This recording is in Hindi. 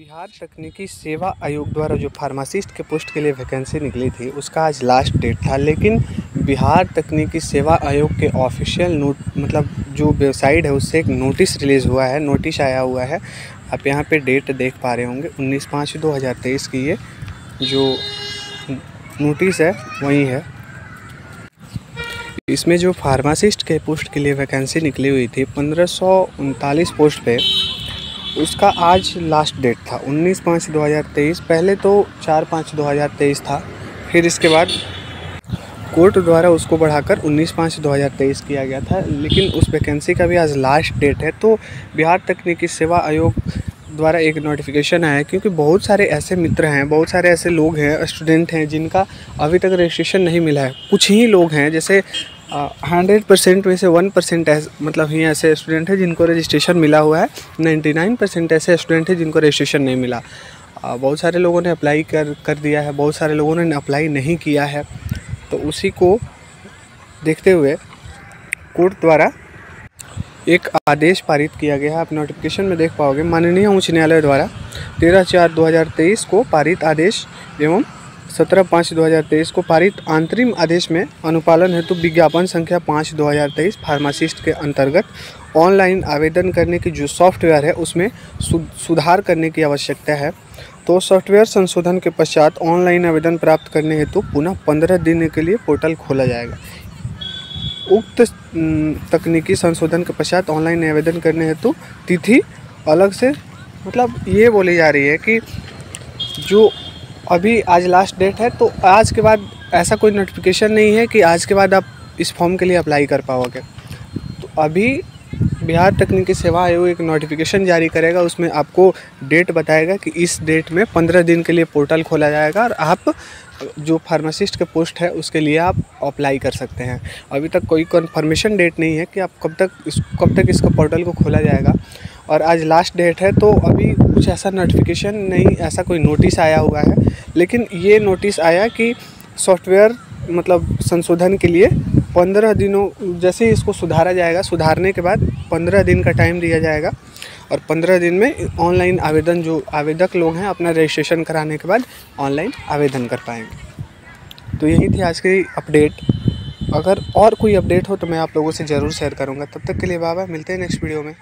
बिहार तकनीकी सेवा आयोग द्वारा जो फार्मासिस्ट के पोस्ट के लिए वैकेंसी निकली थी, उसका आज लास्ट डेट था। लेकिन बिहार तकनीकी सेवा आयोग के ऑफिशियल नोट मतलब जो वेबसाइट है, उससे एक नोटिस रिलीज़ हुआ है नोटिस आया हुआ है। आप यहाँ पे डेट देख पा रहे होंगे, उन्नीस पाँच दो हज़ार तेईस की ये जो नोटिस है, वही है। इसमें जो फार्मासिस्ट के पोस्ट के लिए वैकेंसी निकली हुई थी, पंद्रह पोस्ट पे उसका आज लास्ट डेट था, उन्नीस पाँच दो हज़ार तेईस। पहले तो चार पाँच दो हज़ार तेईस था, फिर इसके बाद कोर्ट द्वारा उसको बढ़ाकर उन्नीस पाँच दो हज़ार तेईस किया गया था, लेकिन उस वैकेंसी का भी आज लास्ट डेट है। तो बिहार तकनीकी सेवा आयोग द्वारा एक नोटिफिकेशन आया क्योंकि बहुत सारे ऐसे मित्र हैं, बहुत सारे ऐसे लोग हैं स्टूडेंट हैं, जिनका अभी तक रजिस्ट्रेशन नहीं मिला है। कुछ ही लोग हैं, जैसे हंड्रेड परसेंट में से वन परसेंट मतलब ही ऐसे स्टूडेंट हैं जिनको रजिस्ट्रेशन मिला हुआ है। नाइन्टी नाइन परसेंट ऐसे स्टूडेंट हैं जिनको रजिस्ट्रेशन नहीं मिला। बहुत सारे लोगों ने अप्लाई कर कर दिया है, बहुत सारे लोगों ने अप्लाई नहीं किया है। तो उसी को देखते हुए कोर्ट द्वारा एक आदेश पारित किया गया है। आप नोटिफिकेशन में देख पाओगे। माननीय उच्च न्यायालय द्वारा तेरह चार दो हज़ार तेईस को पारित आदेश एवं सत्रह पाँच दो हज़ार तेईस को पारित अंतरिम आदेश में अनुपालन हेतु विज्ञापन संख्या पाँच दो हज़ार तेईस फार्मासिस्ट के अंतर्गत ऑनलाइन आवेदन करने की जो सॉफ्टवेयर है, उसमें सुधार करने की आवश्यकता है। तो सॉफ्टवेयर संशोधन के पश्चात ऑनलाइन आवेदन प्राप्त करने हेतु पुनः पंद्रह दिन के लिए पोर्टल खोला जाएगा। उक्त तकनीकी संशोधन के पश्चात ऑनलाइन आवेदन करने हेतु तिथि अलग से मतलब ये बोली जा रही है कि जो अभी आज लास्ट डेट है तो आज के बाद ऐसा कोई नोटिफिकेशन नहीं है कि आज के बाद आप इस फॉर्म के लिए अप्लाई कर पाओगे। तो अभी बिहार तकनीकी सेवा आयोग एक नोटिफिकेशन जारी करेगा, उसमें आपको डेट बताएगा कि इस डेट में पंद्रह दिन के लिए पोर्टल खोला जाएगा और आप जो फार्मासिस्ट के पोस्ट है, उसके लिए आप अप्लाई कर सकते हैं। अभी तक कोई कन्फर्मेशन डेट नहीं है कि आप कब तक इस, कब तक इसका पोर्टल को खोला जाएगा। और आज लास्ट डेट है तो अभी कुछ ऐसा नोटिफिकेशन नहीं, ऐसा कोई नोटिस आया हुआ है। लेकिन ये नोटिस आया कि सॉफ्टवेयर मतलब संशोधन के लिए पंद्रह दिनों, जैसे ही इसको सुधारा जाएगा, सुधारने के बाद पंद्रह दिन का टाइम दिया जाएगा। और पंद्रह दिन में ऑनलाइन आवेदन जो, आवेदक लोग हैं, अपना रजिस्ट्रेशन कराने के बाद ऑनलाइन आवेदन कर पाएँगे। तो यही थी आज की अपडेट अगर और कोई अपडेट हो तो मैं आप लोगों से ज़रूर शेयर करूँगा। तब तक के लिए बाबा मिलते हैं नेक्स्ट वीडियो में।